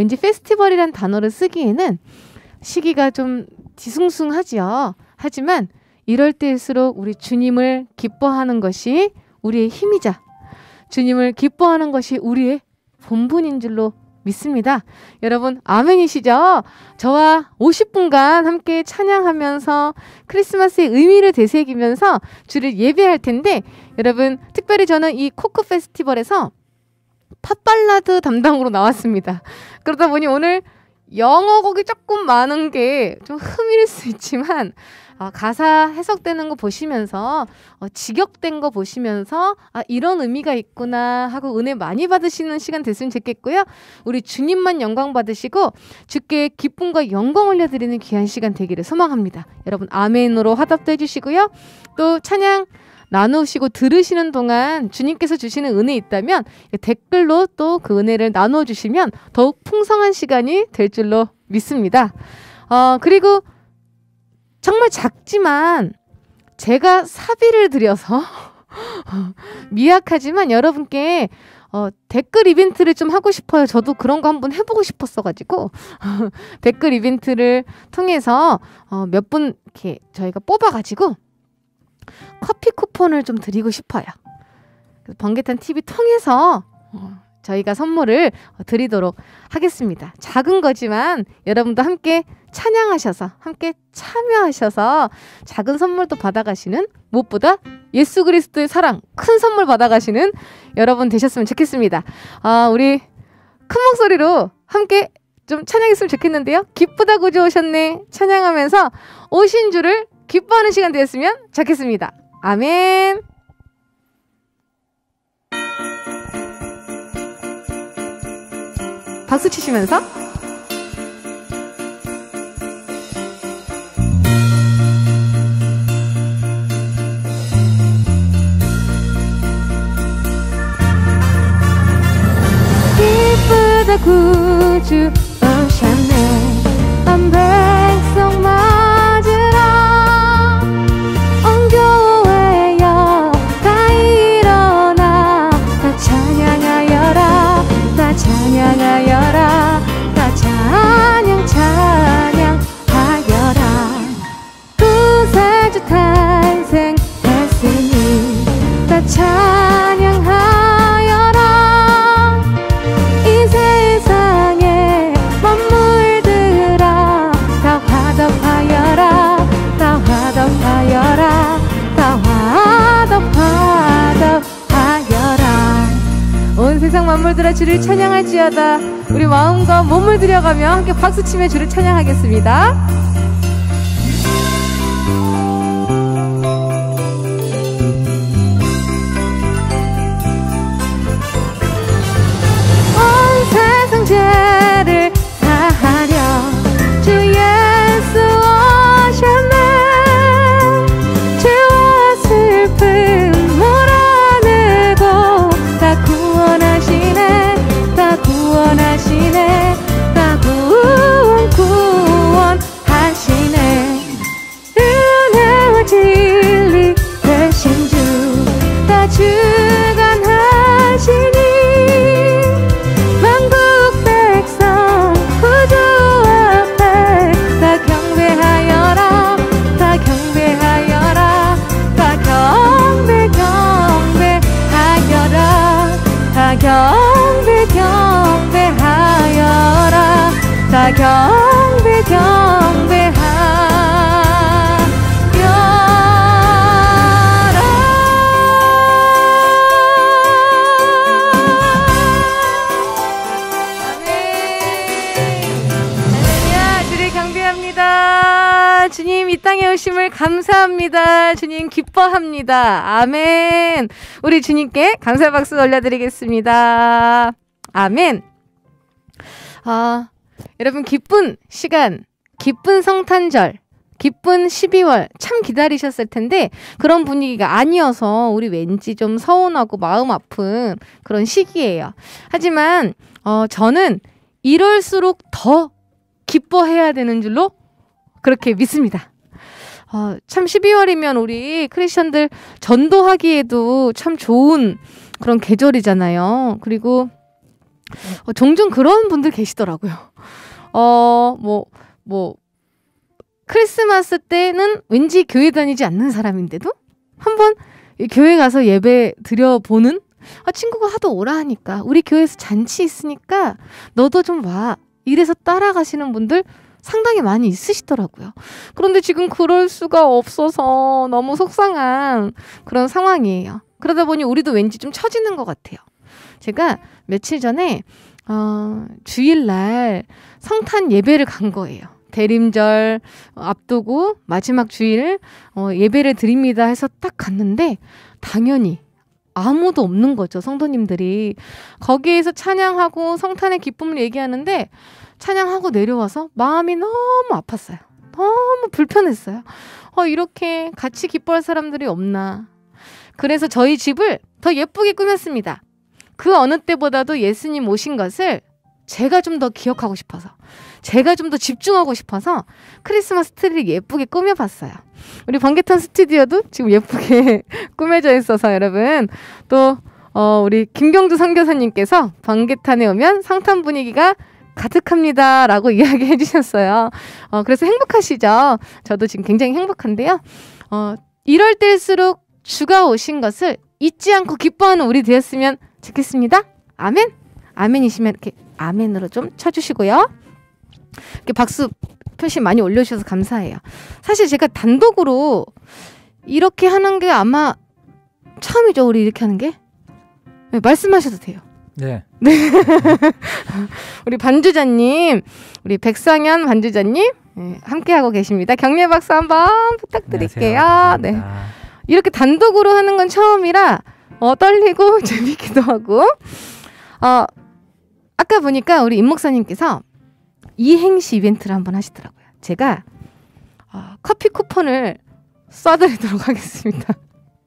왠지 페스티벌이란 단어를 쓰기에는 시기가 좀 뒤숭숭하지요. 하지만 이럴 때일수록 우리 주님을 기뻐하는 것이 우리의 힘이자 주님을 기뻐하는 것이 우리의 본분인 줄로 믿습니다. 여러분, 아멘이시죠? 저와 50분간 함께 찬양하면서 크리스마스의 의미를 되새기면서 주를 예배할 텐데, 여러분, 특별히 저는 이 코크 페스티벌에서 팝발라드 담당으로 나왔습니다. 그러다 보니 오늘 영어 곡이 조금 많은 게 좀 흠일 수 있지만 어, 가사 해석되는 거 보시면서 어, 직역된 거 보시면서 아 이런 의미가 있구나 하고 은혜 많이 받으시는 시간 됐으면 좋겠고요. 우리 주님만 영광 받으시고 주께 기쁨과 영광 올려드리는 귀한 시간 되기를 소망합니다. 여러분 아멘으로 화답도 해주시고요. 또 찬양 나누시고 들으시는 동안 주님께서 주시는 은혜 있다면 댓글로 또 그 은혜를 나누어 주시면 더욱 풍성한 시간이 될 줄로 믿습니다. 어, 그리고 정말 작지만 제가 사비를 들여서 미약하지만 여러분께 어, 댓글 이벤트를 좀 하고 싶어요. 저도 그런 거 한번 해보고 싶었어가지고 댓글 이벤트를 통해서 어, 몇 분 이렇게 저희가 뽑아가지고 커피 쿠폰을 좀 드리고 싶어요. 번개탄 TV 통해서 어, 저희가 선물을 드리도록 하겠습니다. 작은 거지만 여러분도 함께 찬양하셔서 함께 참여하셔서 작은 선물도 받아가시는 무엇보다 예수 그리스도의 사랑 큰 선물 받아가시는 여러분 되셨으면 좋겠습니다. 아 우리 큰 목소리로 함께 좀 찬양했으면 좋겠는데요. 기쁘다 구주 오셨네 찬양하면서 오신 줄을 기뻐하는 시간 되었으면 좋겠습니다. 아멘. 박수 치시면서 기쁘다 구주 들아 주를 찬양할지어다. 우리 마음과 몸을 들여가며 함께 박수치며 주를 찬양하겠습니다 아멘 우리 주님께 감사 박수 올려드리겠습니다 아멘 아 여러분 기쁜 시간 기쁜 성탄절 기쁜 12월 참 기다리셨을 텐데 그런 분위기가 아니어서 우리 왠지 좀 서운하고 마음 아픈 그런 시기예요. 하지만 어 저는 이럴수록 더 기뻐해야 되는 줄로 그렇게 믿습니다. 어, 참 12월이면 우리 크리스천들 전도하기에도 참 좋은 그런 계절이잖아요. 그리고 어, 종종 그런 분들 계시더라고요. 어, 뭐, 뭐, 크리스마스 때는 왠지 교회 다니지 않는 사람인데도 한번 교회 가서 예배 드려보는 아, 친구가 하도 오라 하니까 우리 교회에서 잔치 있으니까 너도 좀 와. 이래서 따라가시는 분들 상당히 많이 있으시더라고요. 그런데 지금 그럴 수가 없어서 너무 속상한 그런 상황이에요. 그러다 보니 우리도 왠지 좀 처지는 것 같아요. 제가 며칠 전에 어, 주일날 성탄 예배를 간 거예요. 대림절 앞두고 마지막 주일 어, 예배를 드립니다 해서 딱 갔는데 당연히 아무도 없는 거죠 성도님들이 거기에서 찬양하고 성탄의 기쁨을 얘기하는데 찬양하고 내려와서 마음이 너무 아팠어요. 너무 불편했어요. 어, 이렇게 같이 기뻐할 사람들이 없나. 그래서 저희 집을 더 예쁘게 꾸몄습니다. 그 어느 때보다도 예수님 오신 것을 제가 좀 더 기억하고 싶어서 제가 좀 더 집중하고 싶어서 크리스마스 트리를 예쁘게 꾸며봤어요. 우리 번개탄 스튜디오도 지금 예쁘게 꾸며져 있어서 여러분 또 어, 우리 김경주 선교사님께서 번개탄에 오면 상탄 분위기가 가득합니다. 라고 이야기해 주셨어요. 어, 그래서 행복하시죠? 저도 지금 굉장히 행복한데요. 어, 이럴 때일수록 주가 오신 것을 잊지 않고 기뻐하는 우리 되었으면 좋겠습니다. 아멘? 아멘이시면 이렇게 아멘으로 좀 쳐주시고요. 이렇게 박수 표시 많이 올려주셔서 감사해요. 사실 제가 단독으로 이렇게 하는 게 아마 처음이죠. 우리 이렇게 하는 게. 네, 말씀하셔도 돼요. 네. 네. 우리 반주자님, 우리 백상현 반주자님, 네, 함께 하고 계십니다. 격려 박수 한번 부탁드릴게요. 네. 이렇게 단독으로 하는 건 처음이라, 어, 떨리고 재밌기도 하고, 어, 아까 보니까 우리 임 목사님께서 이행시 이벤트를 한번 하시더라고요. 제가 어, 커피 쿠폰을 쏴드리도록 하겠습니다.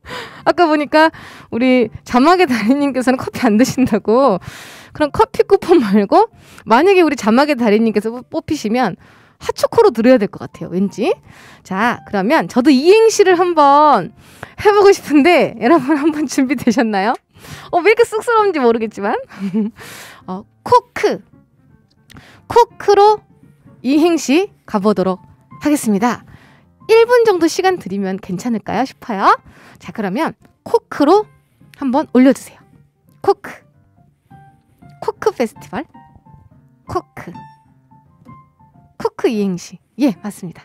아까 보니까 우리 자막의 달인님께서는 커피 안 드신다고 그럼 커피 쿠폰 말고 만약에 우리 자막의 달인님께서 뽑히시면 핫초코로 드려야 될 것 같아요. 왠지. 자, 그러면 저도 이행시를 한번 해보고 싶은데 여러분 한번 준비되셨나요? 어, 왜 이렇게 쑥스러운지 모르겠지만. 어, 코크. 코크로 이행시 가보도록 하겠습니다. 1분 정도 시간 드리면 괜찮을까요 싶어요. 자, 그러면 코크로 한번 올려주세요. 코크. 코크 페스티벌. 코크. 코크 이행시. 예, 맞습니다.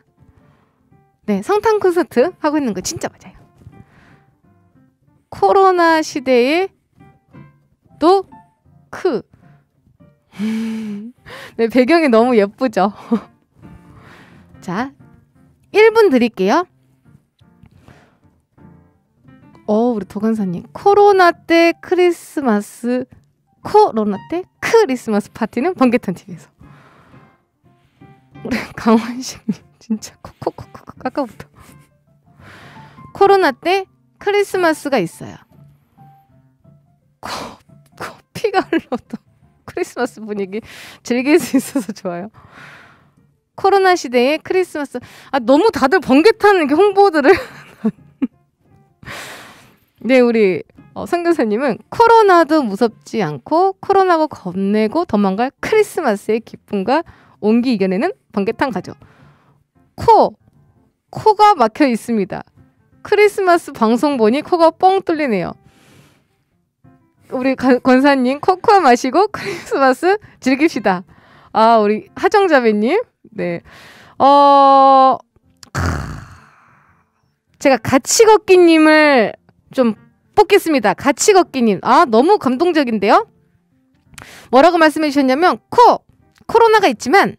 네, 성탄 콘서트 하고 있는 거 진짜 맞아요. 코로나 시대에 또 크. 네, 배경이 너무 예쁘죠? 자, 1분 드릴게요. 어, 우리 도간사님. 코로나 때 크리스마스, 코로나 때 크리스마스 파티는 번개탄 TV에서. 우리 강원식님, 진짜 코코코코 아까부터. 코로나 때 크리스마스가 있어요. 코, 코 피가 흘러도 크리스마스 분위기 즐길 수 있어서 좋아요. 코로나 시대에 크리스마스 아 너무 다들 번개타는 게 홍보들을 네 우리 어, 선교사님은 코로나도 무섭지 않고 코로나고 겁내고 도망갈 크리스마스의 기쁨과 온기 이겨내는 번개탄 가죠. 코 코가 막혀 있습니다. 크리스마스 방송 보니 코가 뻥 뚫리네요. 우리 권사님 코코아 마시고 크리스마스 즐깁시다. 아 우리 하정자매님 네. 어 제가 같이 걷기님을 좀 뽑겠습니다. 같이 걷기님. 아 너무 감동적인데요. 뭐라고 말씀해 주셨냐면 코 코로나가 있지만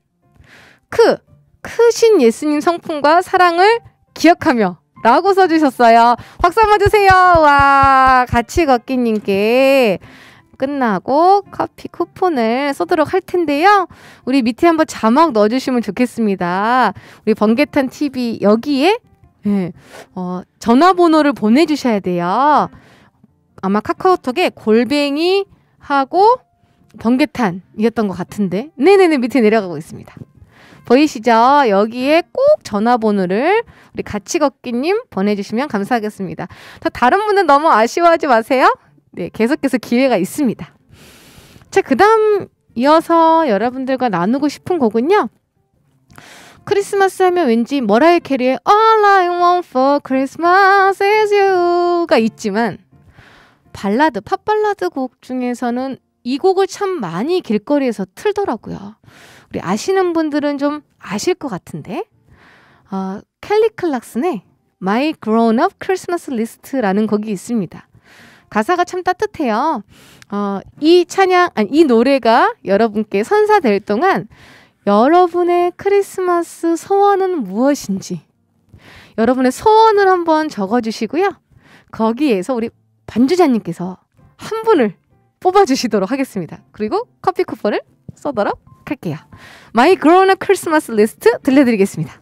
크 크신 예수님 성품과 사랑을 기억하며 라고 써주셨어요. 박수 한번 주세요. 와, 같이 걷기님께 끝나고 커피 쿠폰을 쏘도록 할 텐데요. 우리 밑에 한번 자막 넣어주시면 좋겠습니다. 우리 번개탄 TV 여기에 네, 어, 전화번호를 보내주셔야 돼요. 아마 카카오톡에 골뱅이 하고 번개탄이었던 것 같은데. 네네네, 밑에 내려가고 있습니다. 보이시죠? 여기에 꼭 전화번호를 우리 같이 걷기님 보내주시면 감사하겠습니다. 다른 분은 너무 아쉬워하지 마세요. 네, 계속해서 기회가 있습니다. 자, 그 다음 이어서 여러분들과 나누고 싶은 곡은요. 크리스마스 하면 왠지 머라이 캐리의 All I Want for Christmas is You가 있지만 발라드, 팝 발라드 곡 중에서는 이 곡을 참 많이 길거리에서 틀더라고요. 우리 아시는 분들은 좀 아실 것 같은데 어, 켈리 클락슨의 My Grown Up Christmas List라는 곡이 있습니다. 가사가 참 따뜻해요. 어, 이 찬양, 아니, 이 노래가 여러분께 선사될 동안 여러분의 크리스마스 소원은 무엇인지 여러분의 소원을 한번 적어주시고요. 거기에서 우리 반주자님께서 한 분을 뽑아주시도록 하겠습니다. 그리고 커피 쿠폰을 쏘도록 할게요. My Grown-up Christmas List 들려드리겠습니다.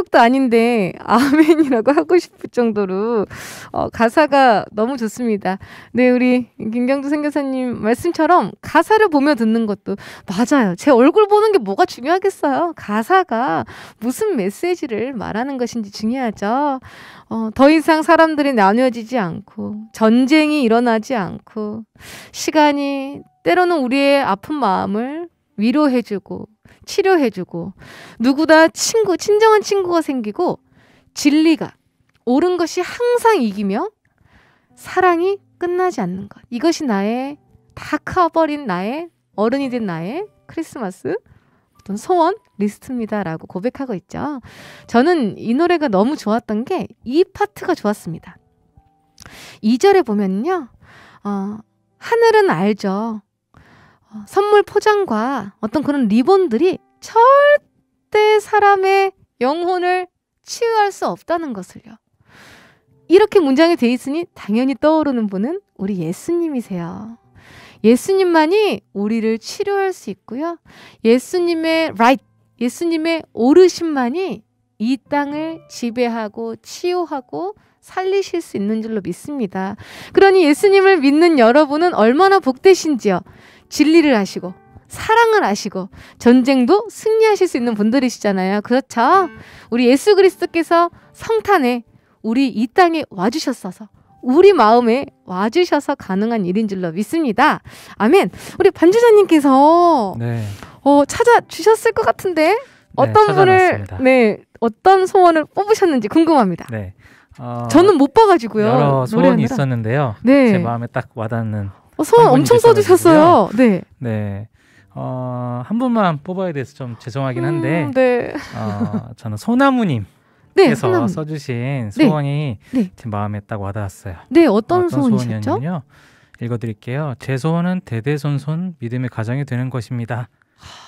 어, 찬양곡도 아닌데 아멘이라고 하고 싶을 정도로 어, 가사가 너무 좋습니다. 네, 우리 김경주 선교사님 말씀처럼 가사를 보며 듣는 것도 맞아요. 제 얼굴 보는 게 뭐가 중요하겠어요. 가사가 무슨 메시지를 말하는 것인지 중요하죠. 어, 더 이상 사람들이 나뉘어지지 않고 전쟁이 일어나지 않고 시간이 때로는 우리의 아픈 마음을 위로해주고 치료해주고 누구나 친구, 친정한 친구가 생기고 진리가 옳은 것이 항상 이기며 사랑이 끝나지 않는 것. 이것이 나의 다 커버린 나의 어른이 된 나의 크리스마스 어떤 소원 리스트입니다라고 고백하고 있죠. 저는 이 노래가 너무 좋았던 게 이 파트가 좋았습니다. 2절에 보면요. 어, 하늘은 알죠. 어, 선물 포장과 어떤 그런 리본들이 절대 사람의 영혼을 치유할 수 없다는 것을요. 이렇게 문장이 돼 있으니 당연히 떠오르는 분은 우리 예수님이세요. 예수님만이 우리를 치료할 수 있고요. 예수님의 right, 예수님의 오르심만이 이 땅을 지배하고 치유하고 살리실 수 있는 줄로 믿습니다. 그러니 예수님을 믿는 여러분은 얼마나 복되신지요. 진리를 아시고 사랑을 아시고 전쟁도 승리하실 수 있는 분들이시잖아요. 그렇죠? 우리 예수 그리스도께서 성탄에 우리 이 땅에 와주셨어서 우리 마음에 와주셔서 가능한 일인 줄로 믿습니다. 아멘. 우리 반주자님께서 네. 어, 찾아 주셨을 것 같은데 네, 어떤 네, 분을 네 어떤 소원을 뽑으셨는지 궁금합니다. 네. 어, 저는 못 봐가지고요. 여러 소원이 노래하느라. 있었는데요. 네. 제 마음에 딱 와닿는 어, 소원 엄청 써주셨어요. 네. 네. 어, 한 분만 뽑아야 돼서 좀 죄송하긴 한데, 음, 네. 어, 저는 소나무님. 네, 소나무. 써주신 네. 소원이 네. 제 마음에 딱 와닿았어요. 네, 어떤, 어떤 소원이셨죠? 읽어드릴게요. 제 소원은 대대손손 믿음의 가정이 되는 것입니다.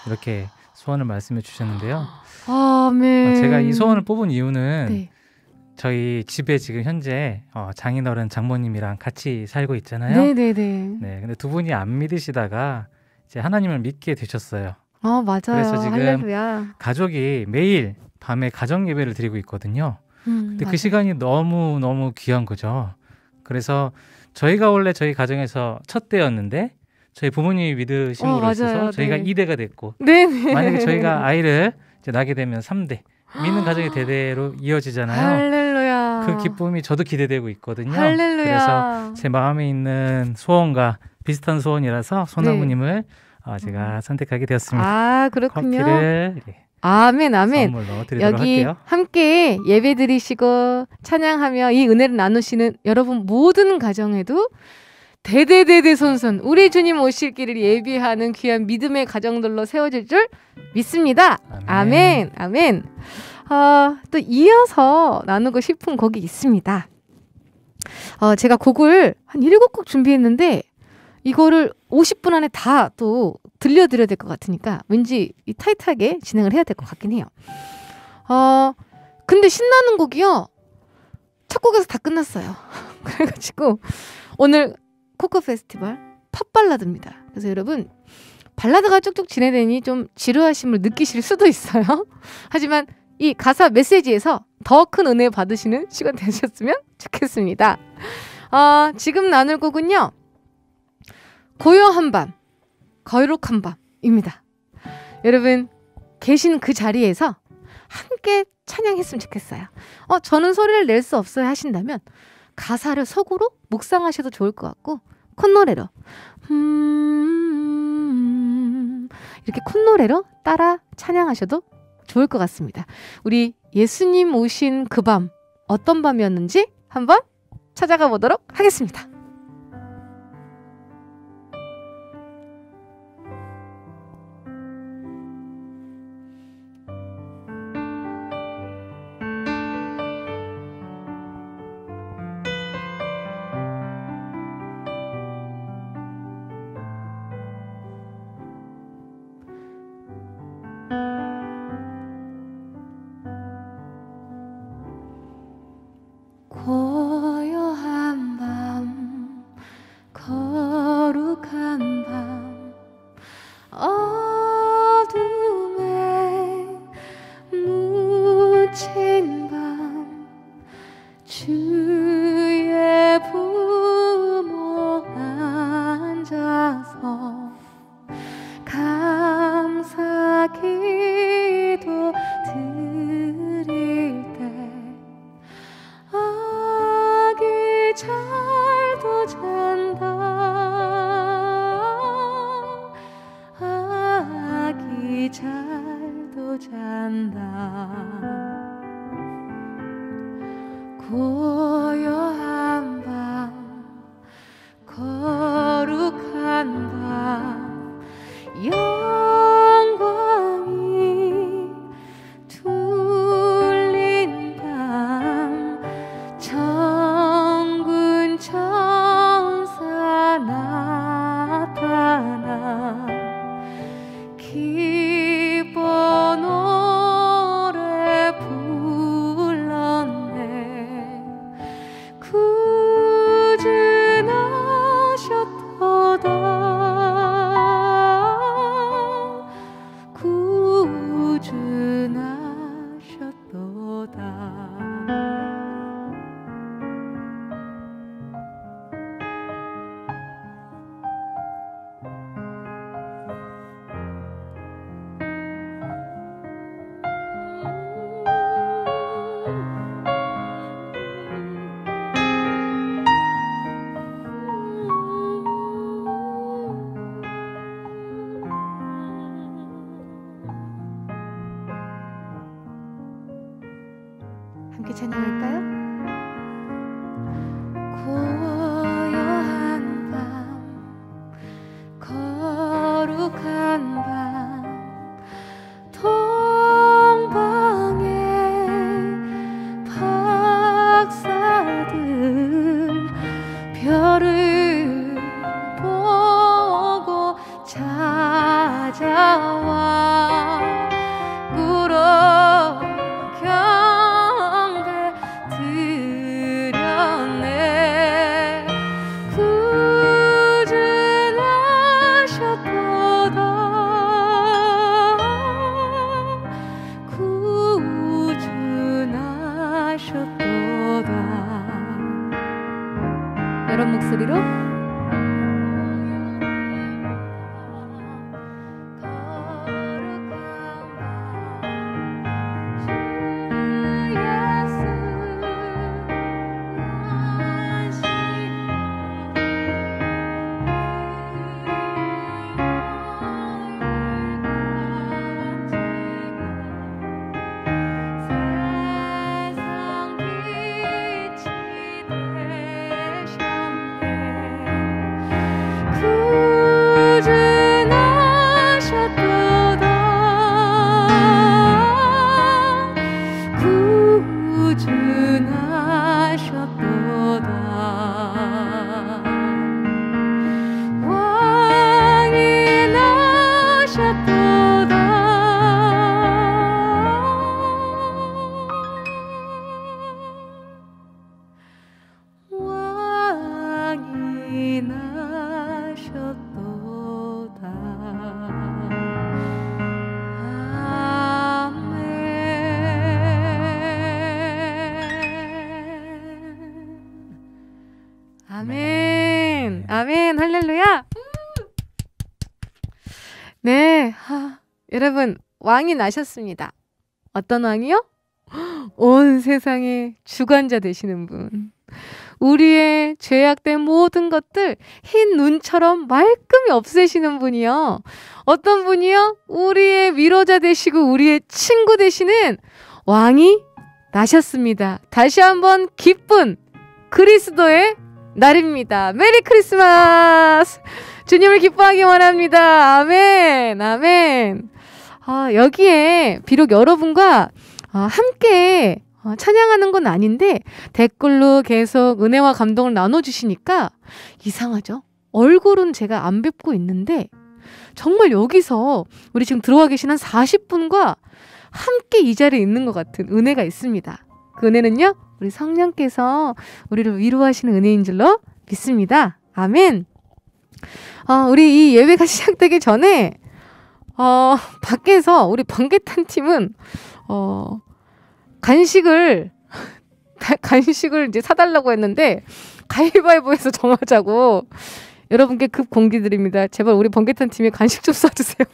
이렇게 소원을 말씀해 주셨는데요. 아멘. 어, 제가 이 소원을 뽑은 이유는 네. 저희 집에 지금 현재 어, 장인어른 장모님이랑 같이 살고 있잖아요. 네네네. 네, 근데 두 분이 안 믿으시다가 이제 하나님을 믿게 되셨어요. 어 맞아요. 그래서 지금 할렐루야. 가족이 매일 밤에 가정 예배를 드리고 있거든요. 음, 근데 그 맞아요. 그 시간이 너무 너무 귀한 거죠. 그래서 저희가 원래 저희 가정에서 첫 대였는데 저희 부모님이 믿으심으로 어, 있어서 저희가 네. 2대가 됐고 네네. 만약에 저희가 아이를 이제 낳게 되면 3대 믿는 가정이 대대로 이어지잖아요. 할렐루야. 그 기쁨이 저도 기대되고 있거든요. 할렐루야. 그래서 제 마음에 있는 소원과 비슷한 소원이라서 소나무님을 네. 어, 제가 음. 선택하게 되었습니다. 아 그렇군요. 커피를 네. 아멘, 아멘. 여기 할게요. 함께 예배 드리시고 찬양하며 이 은혜를 나누시는 여러분 모든 가정에도 대대대대 손손 우리 주님 오실 길을 예비하는 귀한 믿음의 가정들로 세워질 줄 믿습니다. 아멘, 아멘. 어, 또 이어서 나누고 싶은 곡이 있습니다. 어, 제가 곡을 한 일곱 곡 준비했는데 이거를 50분 안에 다 또 들려드려야 될 것 같으니까 왠지 이 타이트하게 진행을 해야 될 것 같긴 해요. 어, 근데 신나는 곡이요. 첫 곡에서 다 끝났어요. 그래가지고 오늘 코코 페스티벌 팝 발라드입니다. 그래서 여러분 발라드가 쭉쭉 진행되니 좀 지루하심을 느끼실 수도 있어요. 하지만 이 가사 메시지에서 더 큰 은혜 받으시는 시간 되셨으면 좋겠습니다. 어, 지금 나눌 곡은요. 고요한 밤, 거룩한 밤입니다. 여러분 계신 그 자리에서 함께 찬양했으면 좋겠어요. 어, 저는 소리를 낼 수 없어요 하신다면 가사를 속으로 묵상하셔도 좋을 것 같고 콧노래로 음 이렇게 콧노래로 따라 찬양하셔도 좋을 것 같습니다. 우리 예수님 오신 그 밤 어떤 밤이었는지 한번 찾아가 보도록 하겠습니다. 왕이 나셨습니다. 어떤 왕이요? 온 세상의 주관자 되시는 분. 우리의 죄악된 모든 것들 흰 눈처럼 말끔히 없애시는 분이요. 어떤 분이요? 우리의 위로자 되시고 우리의 친구 되시는 왕이 나셨습니다. 다시 한번 기쁜 그리스도의 날입니다. 메리 크리스마스! 주님을 기뻐하기 원합니다. 아멘, 아멘. 아, 여기에 비록 여러분과 아, 함께 어, 찬양하는 건 아닌데 댓글로 계속 은혜와 감동을 나눠주시니까 이상하죠? 얼굴은 제가 안 뵙고 있는데 정말 여기서 우리 지금 들어와 계신 한 40분과 함께 이 자리에 있는 것 같은 은혜가 있습니다. 그 은혜는요, 우리 성령께서 우리를 위로하시는 은혜인 줄로 믿습니다. 아멘. 어, 우리 이 예배가 시작되기 전에 어, 밖에서 우리 번개탄 팀은 어, 간식을 간식을 이제 사달라고 했는데 가위바위보해서 정하자고 여러분께 급 공기 드립니다. 제발 우리 번개탄 팀에 간식 좀 쏴주세요.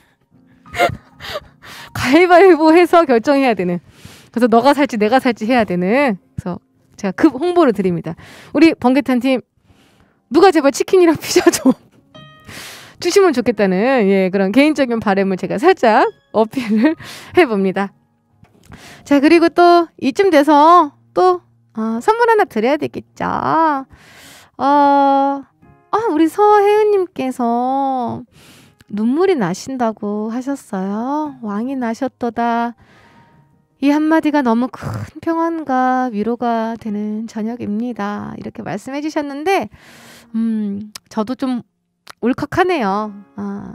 가위바위보 해서 결정해야 되는. 그래서 너가 살지 내가 살지 해야 되는. 그래서 제가 급 홍보를 드립니다. 우리 번개탄 팀 누가 제발 치킨이랑 피자 좀 주시면 좋겠다는 예 그런 개인적인 바램을 제가 살짝 어필을 해봅니다. 자, 그리고 또 이쯤 돼서 또 어, 선물 하나 드려야 되겠죠. 어, 아, 우리 서혜은님께서 눈물이 나신다고 하셨어요. 왕이 나셨도다. 이 한마디가 너무 큰 평안과 위로가 되는 저녁입니다. 이렇게 말씀해 주셨는데, 음, 저도 좀 울컥하네요. 아,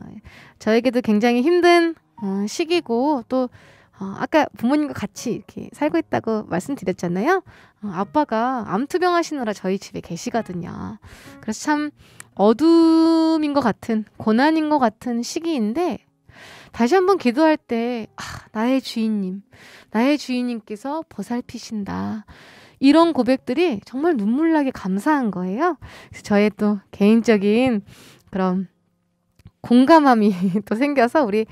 저에게도 굉장히 힘든 어, 시기고, 또, 어, 아까 부모님과 같이 이렇게 살고 있다고 말씀드렸잖아요. 어, 아빠가 암투병 하시느라 저희 집에 계시거든요. 그래서 참 어둠인 것 같은, 고난인 것 같은 시기인데, 다시 한번 기도할 때, 아, 나의 주인님, 나의 주인님께서 보살피신다. 이런 고백들이 정말 눈물나게 감사한 거예요. 그래서 저의 또 개인적인 그런 공감함이 또 생겨서 우리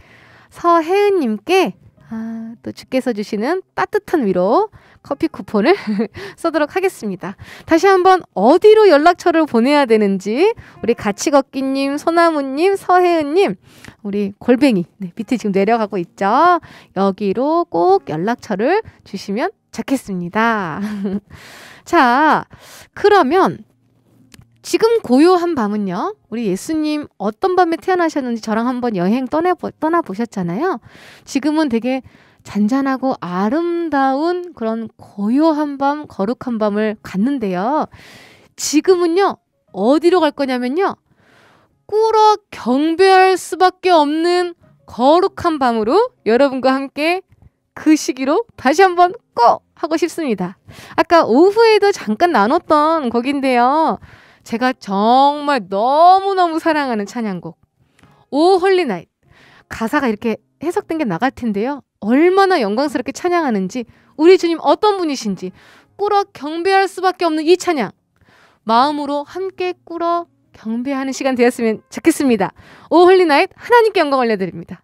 서혜은님께 아, 또 주께서 주시는 따뜻한 위로 커피 쿠폰을 써도록 하겠습니다. 다시 한번 어디로 연락처를 보내야 되는지 우리 같이 걷기님, 소나무님, 서혜은님, 우리 골뱅이 네, 밑에 지금 내려가고 있죠. 여기로 꼭 연락처를 주시면 좋겠습니다. 자, 그러면 지금 고요한 밤은요, 우리 예수님 어떤 밤에 태어나셨는지 저랑 한번 여행 떠나, 떠나보셨잖아요. 지금은 되게 잔잔하고 아름다운 그런 고요한 밤, 거룩한 밤을 갔는데요. 지금은요, 어디로 갈 거냐면요. 꿇어 경배할 수밖에 없는 거룩한 밤으로 여러분과 함께 그 시기로 다시 한번 꼭 하고 싶습니다. 아까 오후에도 잠깐 나눴던 곡인데요. 제가 정말 너무너무 사랑하는 찬양곡. O Holy Night. 가사가 이렇게 해석된 게 나갈 텐데요. 얼마나 영광스럽게 찬양하는지, 우리 주님 어떤 분이신지 꿇어 경배할 수밖에 없는 이 찬양. 마음으로 함께 꿇어 경배하는 시간 되었으면 좋겠습니다. O Holy Night 하나님께 영광 올려드립니다.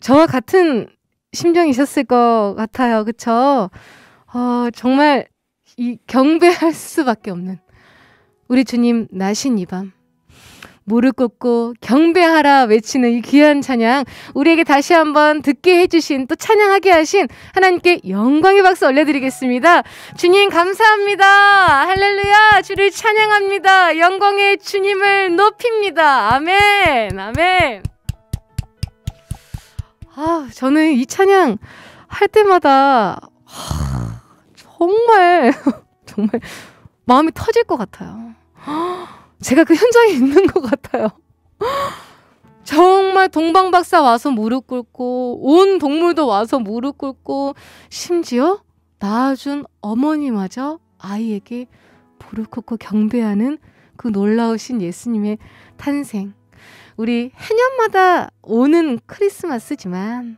저와 같은 심정이셨을 것 같아요. 그쵸? 어, 정말 이 경배할 수밖에 없는 우리 주님 나신 이 밤. 무릎 꿇고 경배하라 외치는 이 귀한 찬양 우리에게 다시 한번 듣게 해주신 또 찬양하게 하신 하나님께 영광의 박수 올려드리겠습니다. 주님 감사합니다. 할렐루야 주를 찬양합니다. 영광의 주님을 높입니다. 아멘 아멘. 아, 저는 이 찬양 할 때마다 하, 정말 정말 마음이 터질 것 같아요. 제가 그 현장에 있는 것 같아요. 정말 동방박사 와서 무릎 꿇고 온 동물도 와서 무릎 꿇고 심지어 낳아준 어머니마저 아이에게 무릎 꿇고 경배하는 그 놀라우신 예수님의 탄생. 우리 해년마다 오는 크리스마스지만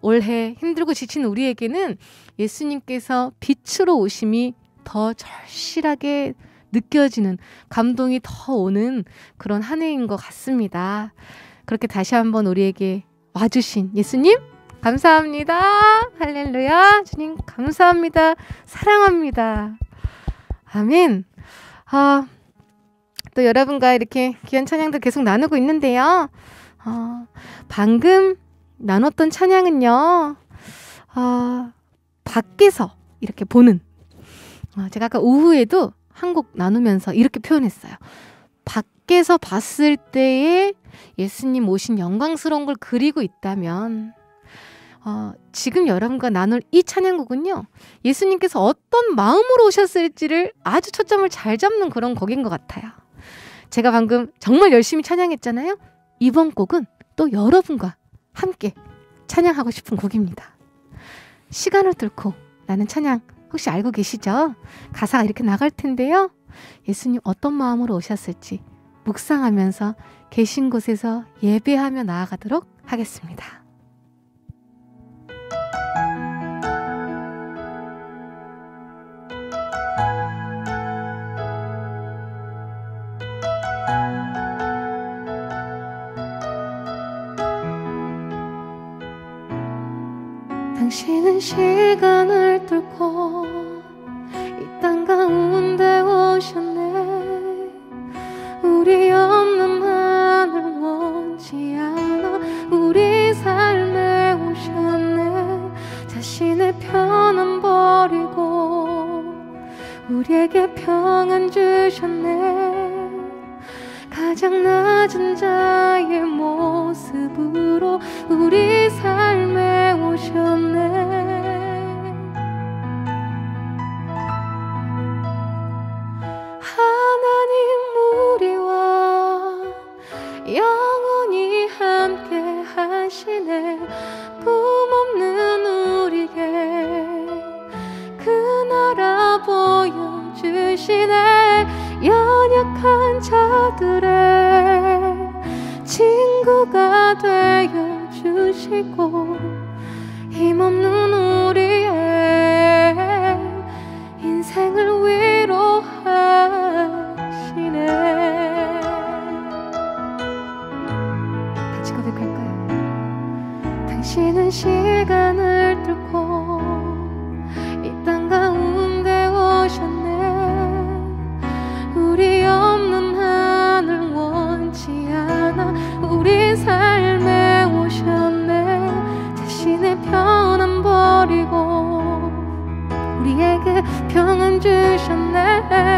올해 힘들고 지친 우리에게는 예수님께서 빛으로 오심이 더 절실하게 느껴지는 감동이 더 오는 그런 한 해인 것 같습니다. 그렇게 다시 한번 우리에게 와주신 예수님 감사합니다. 할렐루야. 주님 감사합니다. 사랑합니다. 아멘. 아, 또 여러분과 이렇게 귀한 찬양도 계속 나누고 있는데요. 어, 방금 나눴던 찬양은요, 어, 밖에서 이렇게 보는, 어, 제가 아까 오후에도 한 곡 나누면서 이렇게 표현했어요. 밖에서 봤을 때에 예수님 오신 영광스러운 걸 그리고 있다면, 어, 지금 여러분과 나눌 이 찬양곡은요, 예수님께서 어떤 마음으로 오셨을지를 아주 초점을 잘 잡는 그런 곡인 것 같아요. 제가 방금 정말 열심히 찬양했잖아요. 이번 곡은 또 여러분과 함께 찬양하고 싶은 곡입니다. 시간을 뚫고 라는 찬양 혹시 알고 계시죠? 가사가 이렇게 나갈 텐데요. 예수님 어떤 마음으로 오셨을지 묵상하면서 계신 곳에서 예배하며 나아가도록 하겠습니다. 당신은 시간을 뚫고 이 땅 가운데 오셨네. 우리 없는 하늘 원치 않아 우리 삶에 오셨네. 자신의 편안 버리고 우리에게 평안 주셨네 가장 낮은 자의 모습으로 우리 삶에 오셨네 약한 자들의 친구가 되어 주시고 힘없는 우리의 인생을 위로하시네 같이 고백할까요? 당신은 시 주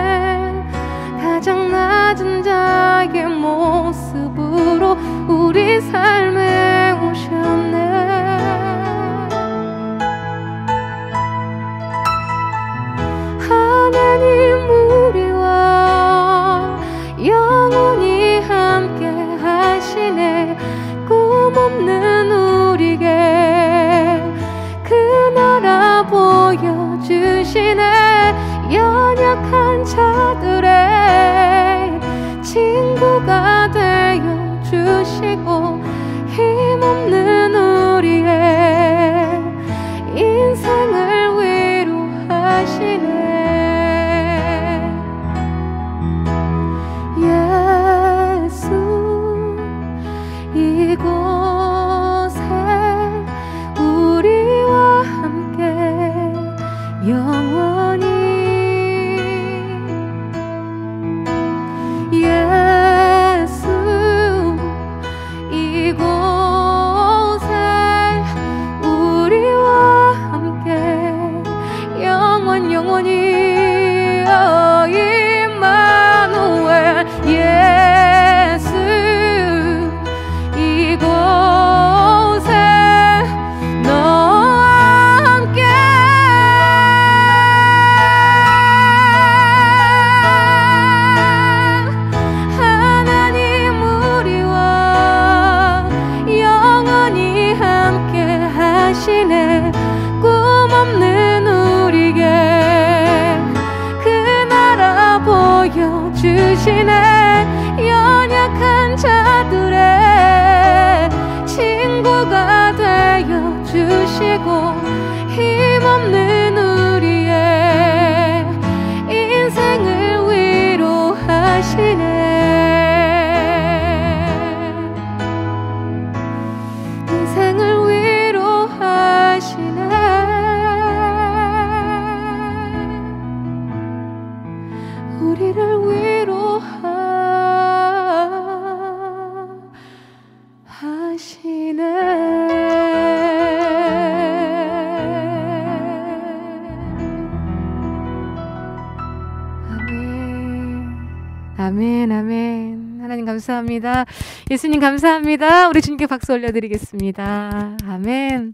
하시네 꿈 없는 우리에게 그 나라 보여주시네. 연약한 자들의 친구가 되어 주시고 감사합니다 예수님 감사합니다 우리 주님께 박수 올려드리겠습니다 아멘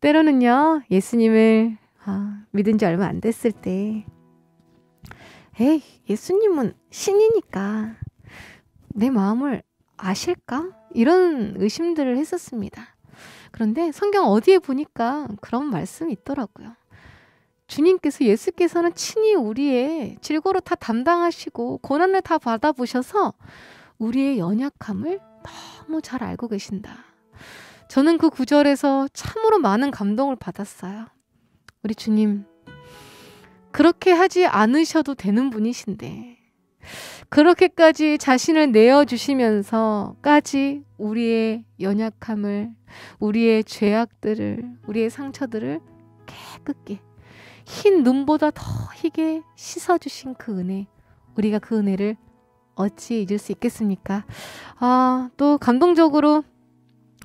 때로는요 예수님을 아, 믿은 지 얼마 안 됐을 때 에이, 예수님은 신이니까 내 마음을 아실까? 이런 의심들을 했었습니다. 그런데 성경 어디에 보니까 그런 말씀이 있더라고요. 주님께서 예수께서는 친히 우리의 질고로 다 담당하시고 고난을 다 받아보셔서 우리의 연약함을 너무 잘 알고 계신다. 저는 그 구절에서 참으로 많은 감동을 받았어요. 우리 주님, 그렇게 하지 않으셔도 되는 분이신데, 그렇게까지 자신을 내어주시면서까지 우리의 연약함을, 우리의 죄악들을, 우리의 상처들을 깨끗게, 흰 눈보다 더 희게 씻어주신 그 은혜, 우리가 그 은혜를 어찌 잊을 수 있겠습니까? 아, 또 감동적으로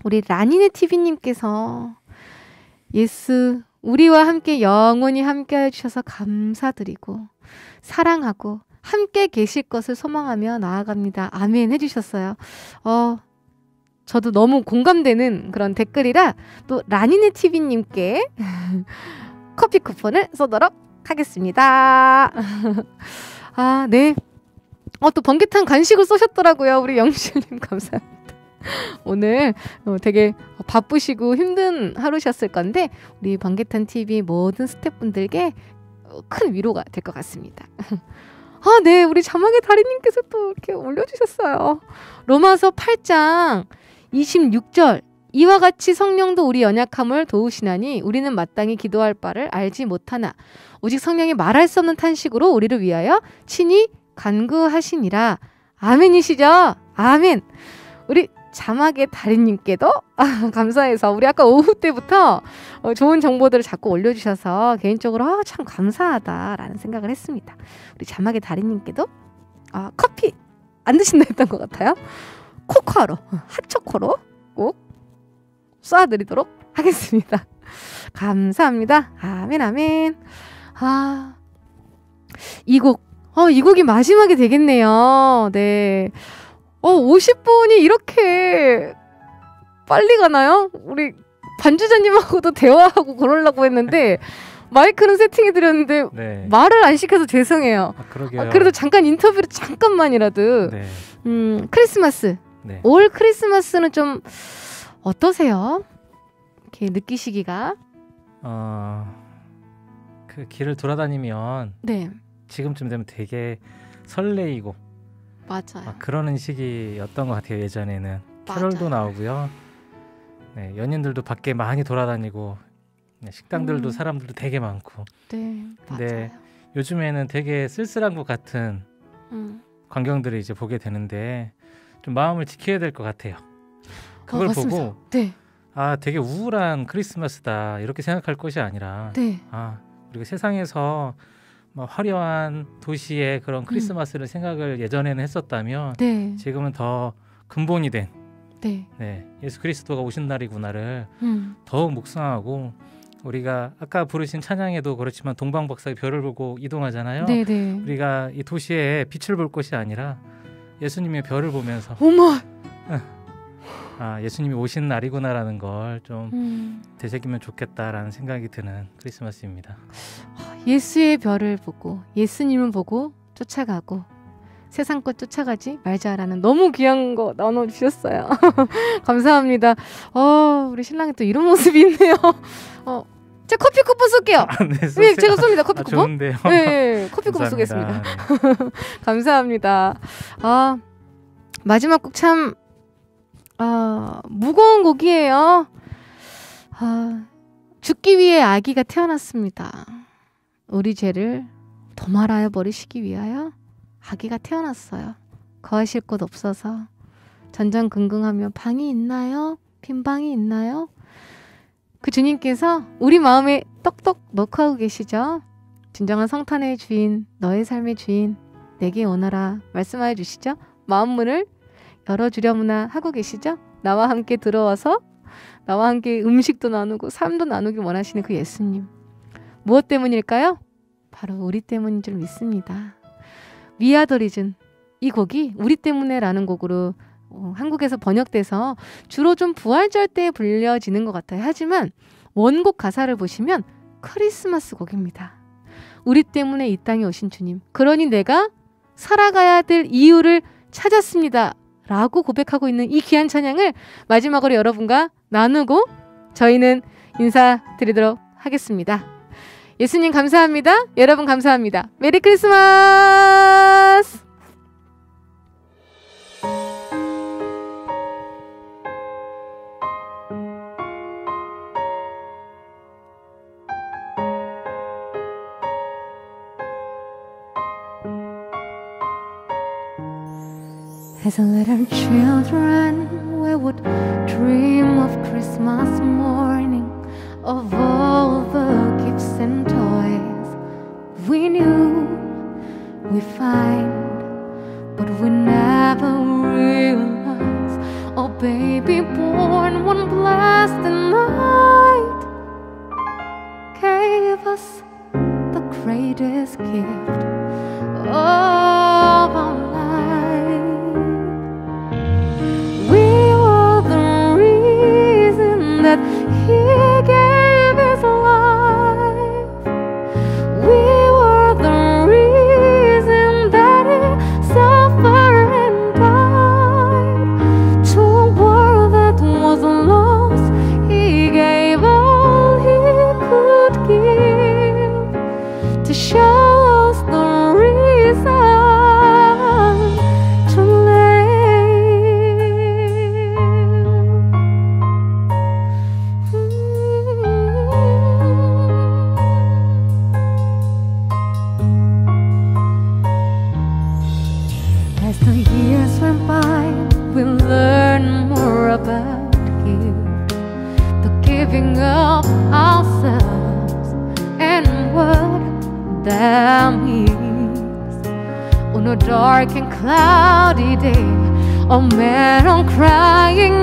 우리 라니네 TV님께서 예수 우리와 함께 영원히 함께 해주셔서 감사드리고 사랑하고 함께 계실 것을 소망하며 나아갑니다. 아멘 해주셨어요. 어, 저도 너무 공감되는 그런 댓글이라 또 라니네 TV님께 커피 쿠폰을 쏘도록 하겠습니다. 아, 네. 어, 또 번개탄 간식을 쏘셨더라고요. 우리 영실님 감사합니다. 오늘 어, 되게 바쁘시고 힘든 하루셨을 건데 우리 번개탄 TV 모든 스태프분들께 어, 큰 위로가 될 것 같습니다. 아, 네. 우리 자막의 다리님께서 또 이렇게 올려주셨어요. 로마서 8장 26절. 이와 같이 성령도 우리 연약함을 도우시나니 우리는 마땅히 기도할 바를 알지 못하나 오직 성령이 말할 수 없는 탄식으로 우리를 위하여 친히 간구하시니라. 아멘이시죠? 아멘. 우리 자막의 달인님께도 아, 감사해서 우리 아까 오후 때부터 어, 좋은 정보들을 자꾸 올려주셔서 개인적으로 아, 참 감사하다라는 생각을 했습니다. 우리 자막의 달인님께도 아, 커피 안 드신다 했던 것 같아요. 코코아로 핫초코로 꼭 쏴드리도록 하겠습니다. 감사합니다. 아멘 아멘. 아, 이 곡, 어, 이 곡이 마지막이 되겠네요. 네. 어, 50분이 이렇게 빨리 가나요? 우리 반주자님하고도 대화하고 그러려고 했는데 마이크는 세팅해 드렸는데 네. 말을 안 시켜서 죄송해요. 아, 아, 그래도 잠깐 인터뷰를 잠깐만이라도 네. 음, 크리스마스 네. 올 크리스마스는 좀 어떠세요? 이렇게 느끼시기가 어, 그 길을 돌아다니면 네. 지금쯤 되면 되게 설레이고 맞아요. 막 그러는 시기였던 것 같아요 예전에는 캐롤도 나오고요. 네, 연인들도 밖에 많이 돌아다니고 네, 식당들도 음. 사람들도 되게 많고. 네, 근데 맞아요. 요즘에는 되게 쓸쓸한 것 같은 음. 광경들을 이제 보게 되는데 좀 마음을 지켜야 될 것 같아요. 그걸 어, 보고 네. 아 되게 우울한 크리스마스다 이렇게 생각할 것이 아니라 네. 아 우리가 세상에서 뭐 화려한 도시의 그런 음. 크리스마스를 음. 생각을 예전에는 했었다면 네. 지금은 더 근본이 된 네. 네, 예수 그리스도가 오신 날이구나를 음. 더욱 묵상하고 우리가 아까 부르신 찬양에도 그렇지만 동방박사의 별을 보고 이동하잖아요. 네네. 네. 우리가 이 도시에 빛을 볼 것이 아니라 예수님의 별을 보면서 어머 아 예수님이 오신 날이구나라는 걸좀 음. 되새기면 좋겠다라는 생각이 드는 크리스마스입니다. 예수의 별을 보고 예수님을 보고 쫓아가고 세상 것 쫓아가지 말자라는 너무 귀한 거 나눠 주셨어요. 감사합니다. 어 우리 신랑이 또 이런 모습이 있네요. 어. 제 커피 쿠폰 쏠게요. 아, 네, 네, 제가 쏩니다. 커피 아, 쿠폰. 좋은데요. 네, 네 커피 쿠폰 쏘겠습니다. 네. 감사합니다. 아 마지막 곡 참 아, 무거운 곡이에요. 아, 죽기 위해 아기가 태어났습니다. 우리 죄를 도말하여 버리시기 위하여 아기가 태어났어요. 거하실 곳 없어서 전전긍긍하며 방이 있나요? 빈 방이 있나요? 그 주님께서 우리 마음에 떡떡 넣고 계시죠. 진정한 성탄의 주인, 너의 삶의 주인, 내게 오너라 말씀하여 주시죠. 마음 문을 열어주려무나 하고 계시죠? 나와 함께 들어와서 나와 함께 음식도 나누고 삶도 나누기 원하시는 그 예수님. 무엇 때문일까요? 바로 우리 때문인 줄 믿습니다. 위아더리즌 이 곡이 우리 때문에라는 곡으로 어, 한국에서 번역돼서 주로 좀 부활절 때 불려지는 것 같아요. 하지만 원곡 가사를 보시면 크리스마스 곡입니다. 우리 때문에 이 땅에 오신 주님. 그러니 내가 살아가야 될 이유를 찾았습니다. 라고 고백하고 있는 이 귀한 찬양을 마지막으로 여러분과 나누고 저희는 인사드리도록 하겠습니다. 예수님 감사합니다. 여러분 감사합니다. 메리 크리스마스! we knew we find, but we never realize. Oh, baby, born one blessed night gave us the greatest gift. Oh. cloudy day. Oh man, I'm crying